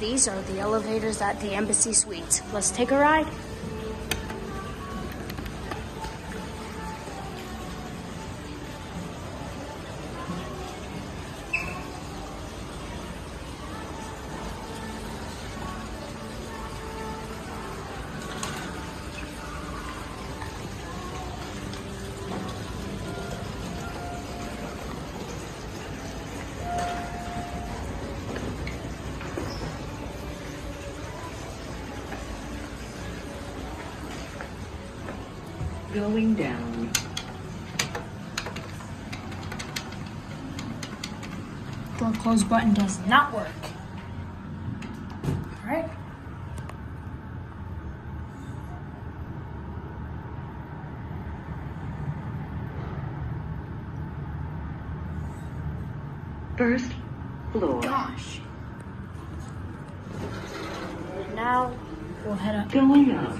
These are the elevators at the Embassy Suites. Let's take a ride. Going down. Door close button does not work. All right. First floor. Gosh. Now we'll head up. Going up.